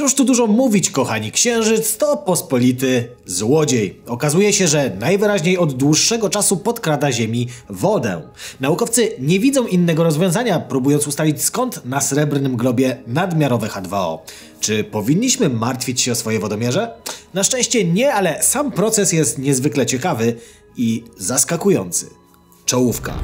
Cóż tu dużo mówić, kochani, księżyc to pospolity złodziej. Okazuje się, że najwyraźniej od dłuższego czasu podkrada Ziemi wodę. Naukowcy nie widzą innego rozwiązania, próbując ustalić skąd na srebrnym globie nadmiarowe H2O. Czy powinniśmy martwić się o swoje wodomierze? Na szczęście nie, ale sam proces jest niezwykle ciekawy i zaskakujący. Czołówka.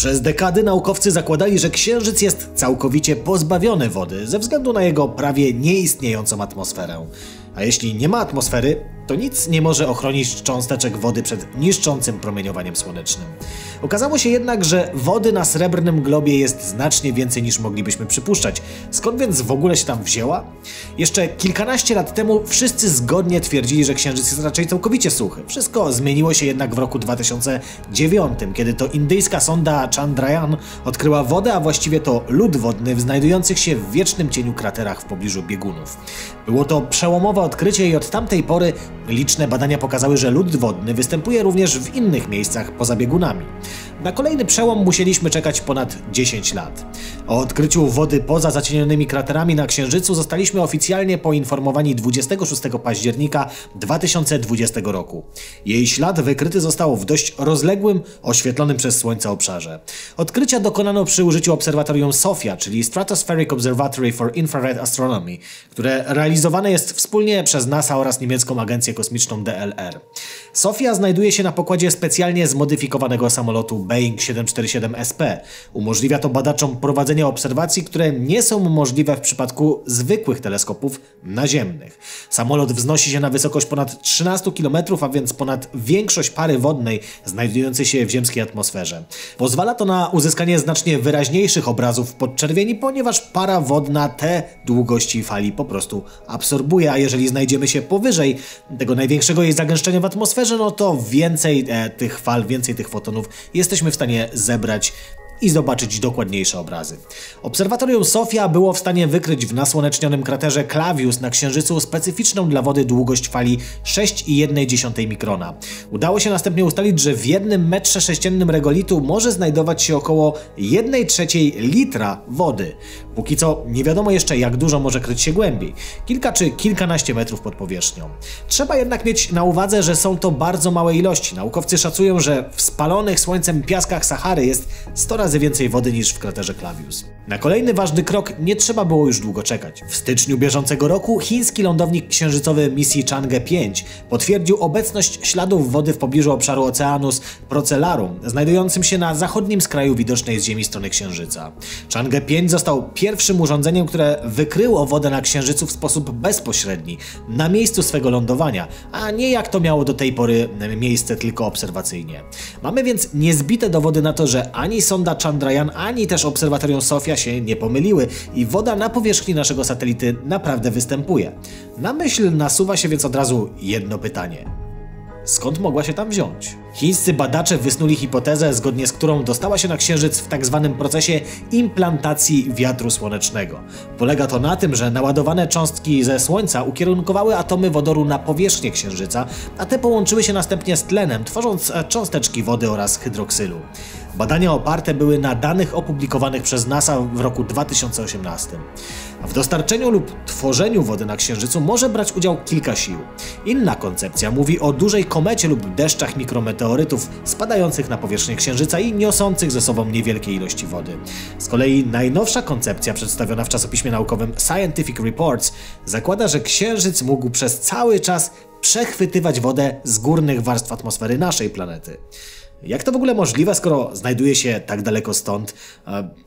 Przez dekady naukowcy zakładali, że Księżyc jest całkowicie pozbawiony wody ze względu na jego prawie nieistniejącą atmosferę. A jeśli nie ma atmosfery, to nic nie może ochronić cząsteczek wody przed niszczącym promieniowaniem słonecznym. Okazało się jednak, że wody na srebrnym globie jest znacznie więcej niż moglibyśmy przypuszczać. Skąd więc w ogóle się tam wzięła? Jeszcze kilkanaście lat temu wszyscy zgodnie twierdzili, że Księżyc jest raczej całkowicie suchy. Wszystko zmieniło się jednak w roku 2009, kiedy to indyjska sonda Chandrayaan odkryła wodę, a właściwie to lód wodny w znajdujących się w wiecznym cieniu kraterach w pobliżu biegunów. Było to przełomowe odkrycie i od tamtej pory liczne badania pokazały, że lód wodny występuje również w innych miejscach poza biegunami. Na kolejny przełom musieliśmy czekać ponad 10 lat. O odkryciu wody poza zacienionymi kraterami na Księżycu zostaliśmy oficjalnie poinformowani 26 października 2020 roku. Jej ślad wykryty został w dość rozległym, oświetlonym przez Słońce obszarze. Odkrycia dokonano przy użyciu obserwatorium SOFIA, czyli Stratospheric Observatory for Infrared Astronomy, które realizowane jest wspólnie przez NASA oraz niemiecką agencję kosmiczną DLR. SOFIA znajduje się na pokładzie specjalnie zmodyfikowanego samolotu Boeing 747SP. Umożliwia to badaczom prowadzenie obserwacji, które nie są możliwe w przypadku zwykłych teleskopów naziemnych. Samolot wznosi się na wysokość ponad 13 km, a więc ponad większość pary wodnej znajdującej się w ziemskiej atmosferze. Pozwala to na uzyskanie znacznie wyraźniejszych obrazów podczerwieni, ponieważ para wodna te długości fali po prostu absorbuje, a jeżeli znajdziemy się powyżej tego największego jej zagęszczenia w atmosferze, no to więcej e, tych fal, więcej tych fotonów jesteśmy w stanie zebrać i zobaczyć dokładniejsze obrazy. Obserwatorium Sofia było w stanie wykryć w nasłonecznionym kraterze Clavius na Księżycu specyficzną dla wody długość fali 6,1 mikrona. Udało się następnie ustalić, że w jednym metrze sześciennym regolitu może znajdować się około 1 trzeciej litra wody. Póki co nie wiadomo jeszcze jak dużo może kryć się głębiej, kilka czy kilkanaście metrów pod powierzchnią. Trzeba jednak mieć na uwadze, że są to bardzo małe ilości. Naukowcy szacują, że w spalonych słońcem piaskach Sahary jest 100 razy więcej wody niż w kraterze Clavius. Na kolejny ważny krok nie trzeba było już długo czekać. W styczniu bieżącego roku chiński lądownik księżycowy misji Chang'e 5 potwierdził obecność śladów wody w pobliżu obszaru Oceanus Procellarum, znajdującym się na zachodnim skraju widocznej z Ziemi strony Księżyca. Chang'e 5 został pierwszym urządzeniem, które wykryło wodę na Księżycu w sposób bezpośredni, na miejscu swego lądowania, a nie jak to miało do tej pory miejsce tylko obserwacyjnie. Mamy więc niezbite dowody na to, że ani sonda Chandrayaan, ani też obserwatorium Sofia się nie pomyliły i woda na powierzchni naszego satelity naprawdę występuje. Na myśl nasuwa się więc od razu jedno pytanie. Skąd mogła się tam wziąć? Chińscy badacze wysnuli hipotezę, zgodnie z którą dostała się na Księżyc w tak zwanym procesie implantacji wiatru słonecznego. Polega to na tym, że naładowane cząstki ze Słońca ukierunkowały atomy wodoru na powierzchnię Księżyca, a te połączyły się następnie z tlenem, tworząc cząsteczki wody oraz hydroksylu. Badania oparte były na danych opublikowanych przez NASA w roku 2018. W dostarczeniu lub tworzeniu wody na Księżycu może brać udział kilka sił. Inna koncepcja mówi o dużej komecie lub deszczach mikrometeorytów spadających na powierzchnię Księżyca i niosących ze sobą niewielkie ilości wody. Z kolei najnowsza koncepcja przedstawiona w czasopiśmie naukowym Scientific Reports zakłada, że Księżyc mógł przez cały czas przechwytywać wodę z górnych warstw atmosfery naszej planety. Jak to w ogóle możliwe, skoro znajduje się tak daleko stąd,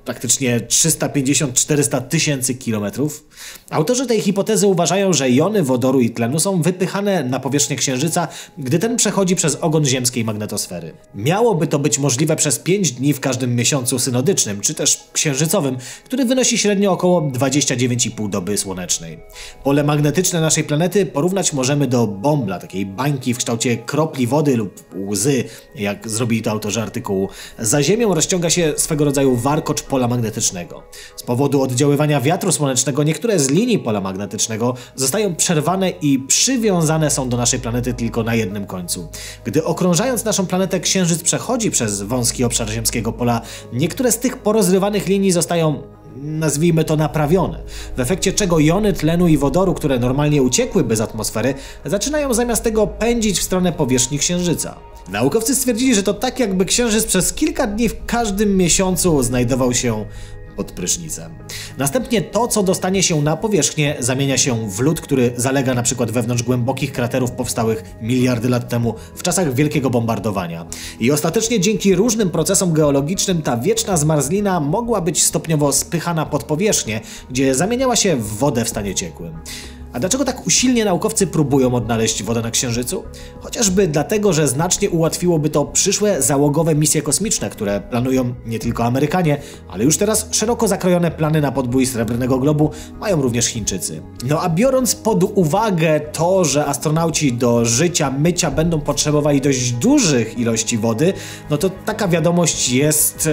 praktycznie 350-400 tysięcy kilometrów? Autorzy tej hipotezy uważają, że jony wodoru i tlenu są wypychane na powierzchnię Księżyca, gdy ten przechodzi przez ogon ziemskiej magnetosfery. Miałoby to być możliwe przez 5 dni w każdym miesiącu synodycznym, czy też księżycowym, który wynosi średnio około 29,5 doby słonecznej. Pole magnetyczne naszej planety porównać możemy do bombla, takiej bańki w kształcie kropli wody lub łzy, jak z zrobili to autorzy artykułu. Za Ziemią rozciąga się swego rodzaju warkocz pola magnetycznego. Z powodu oddziaływania wiatru słonecznego niektóre z linii pola magnetycznego zostają przerwane i przywiązane są do naszej planety tylko na jednym końcu. Gdy okrążając naszą planetę Księżyc przechodzi przez wąski obszar ziemskiego pola, niektóre z tych porozrywanych linii zostają nazwijmy to naprawione, w efekcie czego jony tlenu i wodoru, które normalnie uciekłyby z atmosfery, zaczynają zamiast tego pędzić w stronę powierzchni Księżyca. Naukowcy stwierdzili, że to tak jakby Księżyc przez kilka dni w każdym miesiącu znajdował się pod prysznicem. Następnie to, co dostanie się na powierzchnię, zamienia się w lód, który zalega na przykład wewnątrz głębokich kraterów powstałych miliardy lat temu w czasach wielkiego bombardowania. I ostatecznie dzięki różnym procesom geologicznym ta wieczna zmarzlina mogła być stopniowo spychana pod powierzchnię, gdzie zamieniała się w wodę w stanie ciekłym. A dlaczego tak usilnie naukowcy próbują odnaleźć wodę na Księżycu? Chociażby dlatego, że znacznie ułatwiłoby to przyszłe załogowe misje kosmiczne, które planują nie tylko Amerykanie, ale już teraz szeroko zakrojone plany na podbój Srebrnego Globu mają również Chińczycy. No a biorąc pod uwagę to, że astronauci do życia, mycia będą potrzebowali dość dużych ilości wody, no to taka wiadomość jest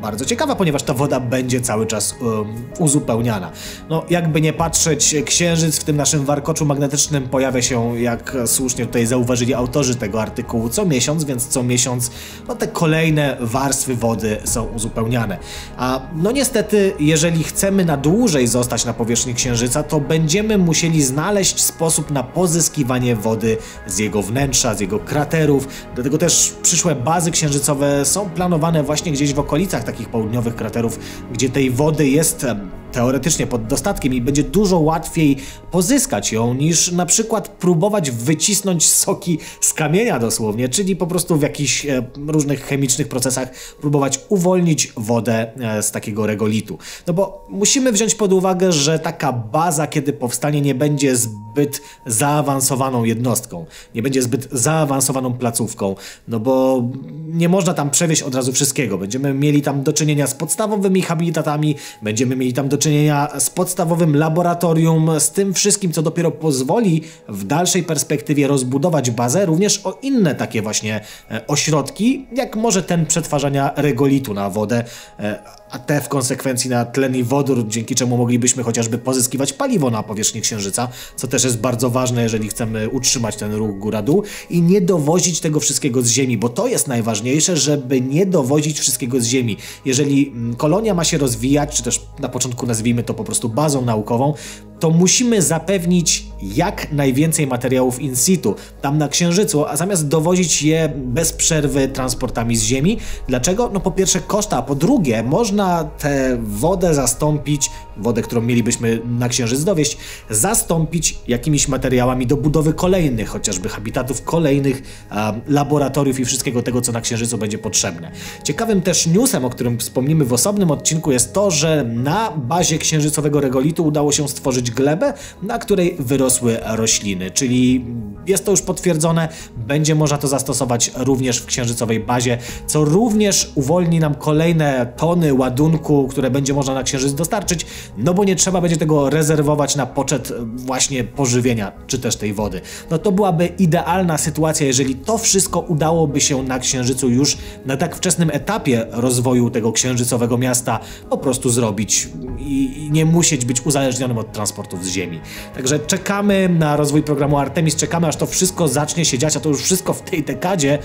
bardzo ciekawa, ponieważ ta woda będzie cały czas um, uzupełniana. No, jakby nie patrzeć, księżyc w tym naszym warkoczu magnetycznym pojawia się, jak słusznie tutaj zauważyli autorzy tego artykułu, co miesiąc, więc co miesiąc no, te kolejne warstwy wody są uzupełniane. A no niestety, jeżeli chcemy na dłużej zostać na powierzchni księżyca, to będziemy musieli znaleźć sposób na pozyskiwanie wody z jego wnętrza, z jego kraterów. Dlatego też przyszłe bazy księżycowe są planowane właśnie gdzieś w okolicach takich południowych kraterów, gdzie tej wody jest teoretycznie pod dostatkiem i będzie dużo łatwiej pozyskać ją niż na przykład próbować wycisnąć soki z kamienia dosłownie, czyli po prostu w jakichś e, różnych chemicznych procesach próbować uwolnić wodę e, z takiego regolitu. No bo musimy wziąć pod uwagę, że taka baza, kiedy powstanie, nie będzie zbyt zaawansowaną jednostką, nie będzie zbyt zaawansowaną placówką, no bo nie można tam przewieźć od razu wszystkiego. Będziemy mieli tam do czynienia z podstawowymi habitatami, będziemy mieli tam do czynienia z podstawowym laboratorium, z tym wszystkim, co dopiero pozwoli w dalszej perspektywie rozbudować bazę również o inne takie właśnie e, ośrodki, jak może ten przetwarzania regolitu na wodę, e, a te w konsekwencji na tlen i wodór, dzięki czemu moglibyśmy chociażby pozyskiwać paliwo na powierzchni Księżyca, co też jest bardzo ważne, jeżeli chcemy utrzymać ten ruch góra-dół i nie dowozić tego wszystkiego z Ziemi, bo to jest najważniejsze, żeby nie dowozić wszystkiego z Ziemi. Jeżeli mm, kolonia ma się rozwijać, czy też na początku nazwijmy to po prostu bazą naukową, to musimy zapewnić jak najwięcej materiałów in situ, tam na Księżycu, a zamiast dowozić je bez przerwy transportami z Ziemi. Dlaczego? No po pierwsze koszta, a po drugie można tę wodę zastąpić, wodę, którą mielibyśmy na Księżyc dowieść, zastąpić jakimiś materiałami do budowy kolejnych, chociażby habitatów, kolejnych um, laboratoriów i wszystkiego tego, co na Księżycu będzie potrzebne. Ciekawym też newsem, o którym wspomnimy w osobnym odcinku jest to, że na bazie księżycowego regolitu udało się stworzyć glebę, na której wyrosły rośliny, czyli jest to już potwierdzone, będzie można to zastosować również w księżycowej bazie, co również uwolni nam kolejne tony ładunku, które będzie można na księżyc dostarczyć, no bo nie trzeba będzie tego rezerwować na poczet właśnie pożywienia, czy też tej wody. No to byłaby idealna sytuacja, jeżeli to wszystko udałoby się na księżycu już na tak wczesnym etapie rozwoju tego księżycowego miasta po prostu zrobić i nie musieć być uzależnionym od transportów z Ziemi. Także czekamy na rozwój programu Artemis, czekamy aż to wszystko zacznie się dziać, a to już wszystko w tej dekadzie.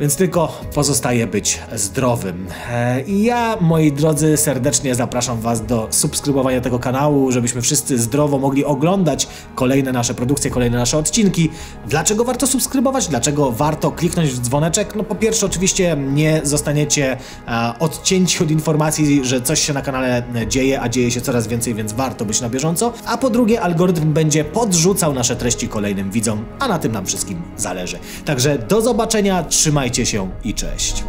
Więc tylko pozostaje być zdrowym. E, I ja, moi drodzy, serdecznie zapraszam Was do subskrybowania tego kanału, żebyśmy wszyscy zdrowo mogli oglądać kolejne nasze produkcje, kolejne nasze odcinki. Dlaczego warto subskrybować? Dlaczego warto kliknąć w dzwoneczek? No po pierwsze, oczywiście nie zostaniecie e, odcięci od informacji, że coś się na kanale dzieje, a dzieje się coraz więcej, więc warto być na bieżąco. A po drugie, algorytm będzie podrzucał nasze treści kolejnym widzom, a na tym nam wszystkim zależy. Także do zobaczenia, trzymajcie Trzymajcie się i cześć.